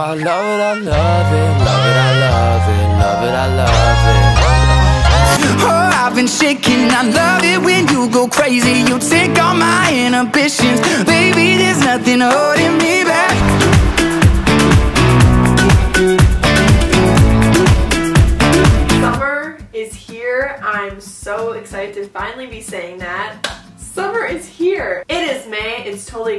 I love it, I love it, love it, I love it, love it, I love it. Oh, I've been shaking. I love it when you go crazy. You take all my inhibitions. Baby, there's nothing holding me back. Summer is here. I'm so excited to finally be saying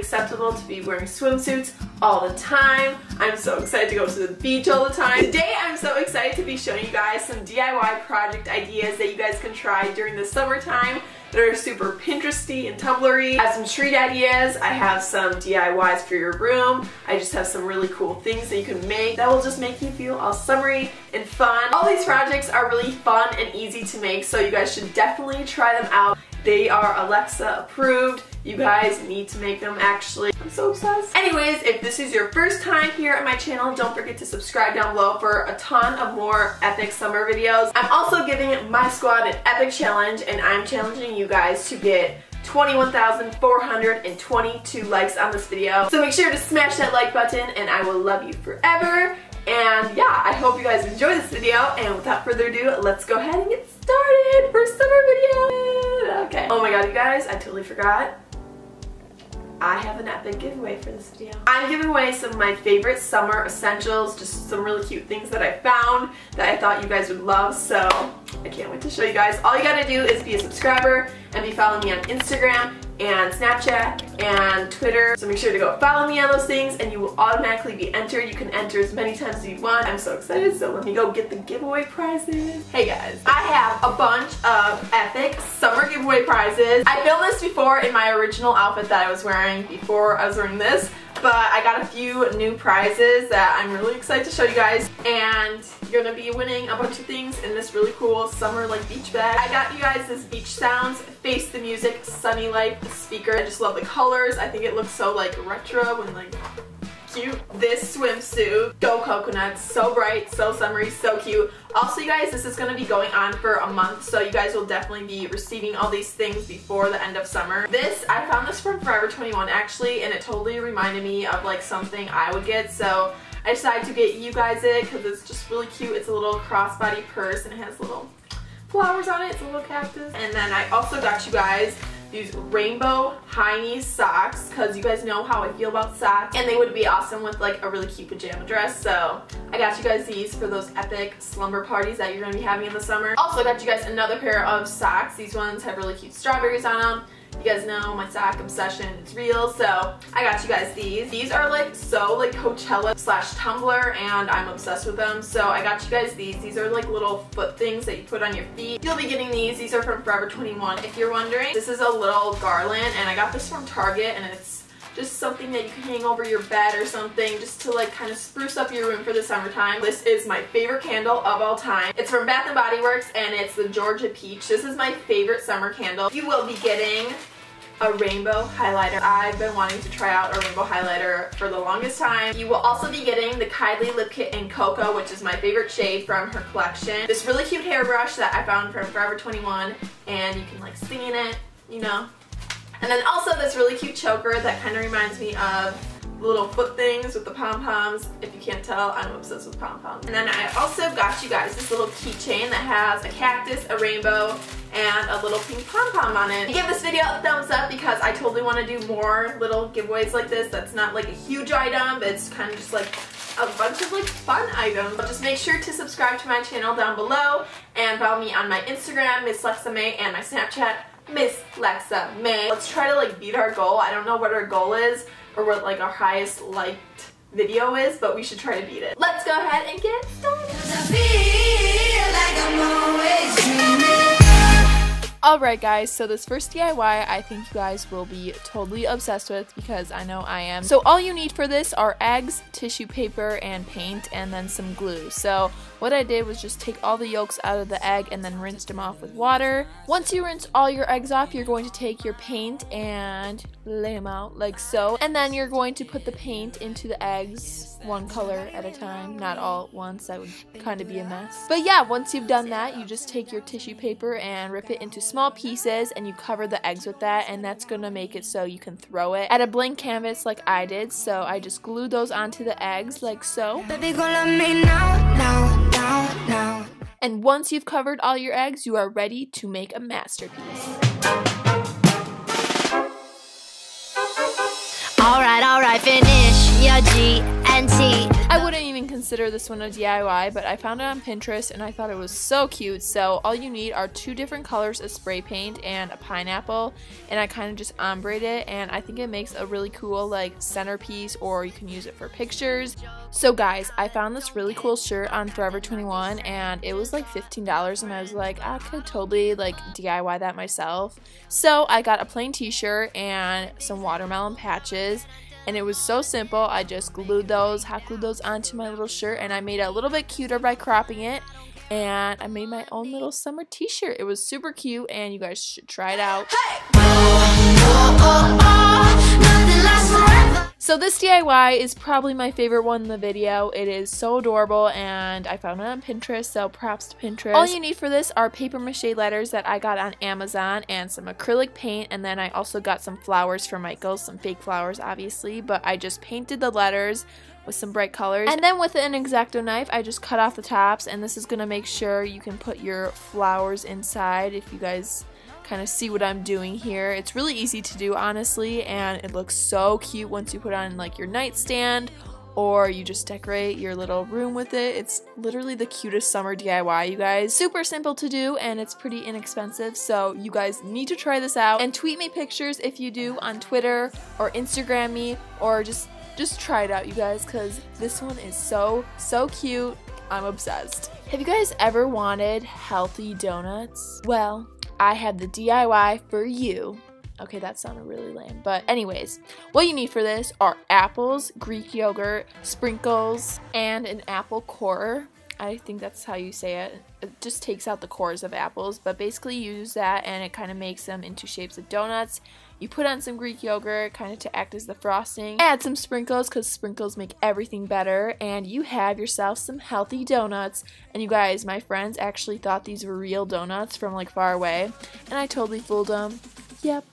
acceptable to be wearing swimsuits all the time. I'm so excited to go to the beach all the time. Today I'm so excited to be showing you guys some DIY project ideas that you guys can try during the summertime that are super Pinteresty and Tumblr-y. I have some treat ideas. I have some DIYs for your room. I just have some really cool things that you can make that will just make you feel all summery and fun. All these projects are really fun and easy to make, so you guys should definitely try them out. They are Alexa approved. You guys need to make them actually. I'm so obsessed. Anyways, if this is your first time here at my channel, don't forget to subscribe down below for a ton of more epic summer videos. I'm also giving my squad an epic challenge and I'm challenging you guys to get 21,422 likes on this video. So make sure to smash that like button and I will love you forever. And yeah, I hope you guys enjoy this video. And without further ado, let's go ahead and get started for summer video. Okay. Oh my god, you guys, I totally forgot. I have an epic giveaway for this video. I'm giving away some of my favorite summer essentials, just some really cute things that I found that I thought you guys would love, so I can't wait to show you guys. All you gotta do is be a subscriber and be following me on Instagram and Snapchat and Twitter. So make sure to go follow me on those things and you will automatically be entered. You can enter as many times as you want. I'm so excited, so let me go get the giveaway prizes. Hey guys, I have a bunch of epic summer giveaway prizes. I filmed this before in my original outfit that I was wearing before I was wearing this, but I got a few new prizes that I'm really excited to show you guys and you're gonna be winning a bunch of things in this really cool summer like beach bag. I got you guys this Beach Sounds Face the Music Sunny Life speaker. I just love the colors. I think it looks so like retro and like cute. This swimsuit, Go Coconuts, so bright, so summery, so cute. Also, you guys, this is going to be going on for a month, so you guys will definitely be receiving all these things before the end of summer. This, I found this from Forever 21 actually, and it totally reminded me of like something I would get, so I decided to get you guys it because it's just really cute. It's a little crossbody purse and it has little flowers on it. It's a little cactus. And then I also got you guys these rainbow high knee socks because you guys know how I feel about socks and they would be awesome with like a really cute pajama dress so I got you guys these for those epic slumber parties that you're going to be having in the summer. Also I got you guys another pair of socks. These ones have really cute strawberries on them. You guys know my sock obsession, it's real, so I got you guys these. These are like so like Coachella slash Tumblr and I'm obsessed with them, so I got you guys these. These are like little foot things that you put on your feet. You'll be getting these. These are from Forever 21 if you're wondering. This is a little garland and I got this from Target and it's just something that you can hang over your bed or something just to like kind of spruce up your room for the summertime. This is my favorite candle of all time. It's from Bath & Body Works and it's the Georgia Peach. This is my favorite summer candle. You will be getting a rainbow highlighter. I've been wanting to try out a rainbow highlighter for the longest time. You will also be getting the Kylie Lip Kit in Cocoa, which is my favorite shade from her collection. This really cute hairbrush that I found from Forever 21, and you can like sing in it, you know. And then also this really cute choker that kind of reminds me of little foot things with the pom-poms. If you can't tell, I'm obsessed with pom-poms. And then I also got you guys this little keychain that has a cactus, a rainbow, and a little pink pom-pom on it. Give this video a thumbs up because I totally want to do more little giveaways like this. That's not like a huge item, but it's kind of just like a bunch of like fun items. But just make sure to subscribe to my channel down below and follow me on my Instagram, Miss Lexa Mae, and my Snapchat, Miss Lexa Mae. Let's try to like beat our goal. I don't know what our goal is or what like our highest liked video is, but we should try to beat it. Let's go ahead and get started. Alright guys, so this first DIY I think you guys will be totally obsessed with because I know I am. So all you need for this are eggs, tissue paper, and paint, and then some glue. So what I did was just take all the yolks out of the egg and then rinsed them off with water. Once you rinse all your eggs off, you're going to take your paint and lay them out like so. And then you're going to put the paint into the eggs one color at a time, not all at once. That would kind of be a mess. But yeah, once you've done that, you just take your tissue paper and rip it into small pieces and you cover the eggs with that and that's going to make it so you can throw it at a blank canvas like I did. So I just glued those onto the eggs like so. And once you've covered all your eggs, you are ready to make a masterpiece. Alright, alright, finish your G consider this one a DIY, but I found it on Pinterest and I thought it was so cute. So all you need are two different colors of spray paint and a pineapple, and I kind of just ombre it, and I think it makes a really cool like centerpiece, or you can use it for pictures. So guys, I found this really cool shirt on Forever 21, and it was like $15, and I was like, I could totally like DIY that myself. So I got a plain t-shirt and some watermelon patches and it was so simple. I just glued those, hot glued those onto my little shirt, and I made it a little bit cuter by cropping it. And I made my own little summer t-shirt. It was super cute, and you guys should try it out. So this DIY is probably my favorite one in the video. It is so adorable and I found it on Pinterest, so props to Pinterest. All you need for this are paper mache letters that I got on Amazon and some acrylic paint and then I also got some flowers for Michael's, some fake flowers obviously, but I just painted the letters with some bright colors. And then with an X-Acto knife, I just cut off the tops and this is going to make sure you can put your flowers inside if you guys kind of see what I'm doing here. It's really easy to do honestly and it looks so cute once you put on like your nightstand or you just decorate your little room with it. It's literally the cutest summer DIY, you guys. Super simple to do and it's pretty inexpensive, so you guys need to try this out. And tweet me pictures if you do on Twitter or Instagram me or just just try it out, you guys, because this one is so, so cute. I'm obsessed. Have you guys ever wanted healthy donuts? Well, I have the DIY for you. Okay, that sounded really lame. But anyways, what you need for this are apples, Greek yogurt, sprinkles, and an apple core. I think that's how you say it. It just takes out the cores of apples, but basically use that and it kind of makes them into shapes of donuts. You put on some Greek yogurt kind of to act as the frosting. Add some sprinkles because sprinkles make everything better. And you have yourself some healthy donuts. And you guys, my friends actually thought these were real donuts from like far away. And I totally fooled them. Yep.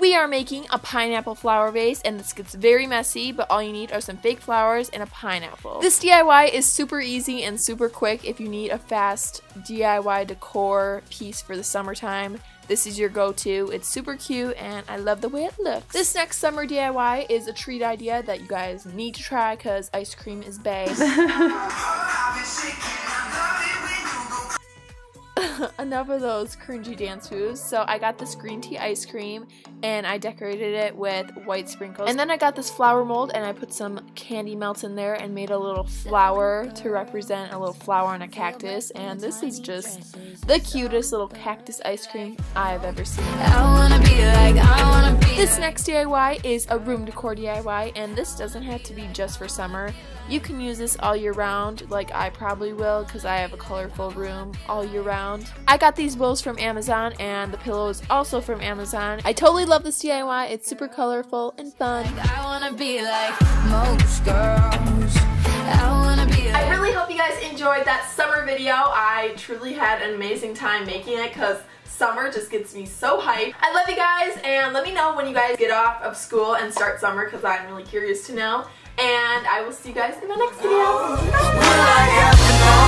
We are making a pineapple flower vase and this gets very messy but all you need are some fake flowers and a pineapple. This DIY is super easy and super quick if you need a fast DIY decor piece for the summertime. This is your go-to. It's super cute and I love the way it looks. This next summer DIY is a treat idea that you guys need to try because ice cream is bae. enough of those cringy dance moves. So I got this green tea ice cream and I decorated it with white sprinkles. And then I got this flower mold and I put some candy melts in there and made a little flower to represent a little flower on a cactus. And this is just the cutest little cactus ice cream I've ever seen. This next DIY is a room decor DIY and this doesn't have to be just for summer. You can use this all year round like I probably will because I have a colorful room all year round. I got these bowls from Amazon and the pillow is also from Amazon. I totally love this DIY. It's super colorful and fun. I wanna be like most girls. I really hope you guys enjoyed that summer video. I truly had an amazing time making it because summer just gets me so hyped. I love you guys and let me know when you guys get off of school and start summer because I'm really curious to know. And I will see you guys in my next video. Bye.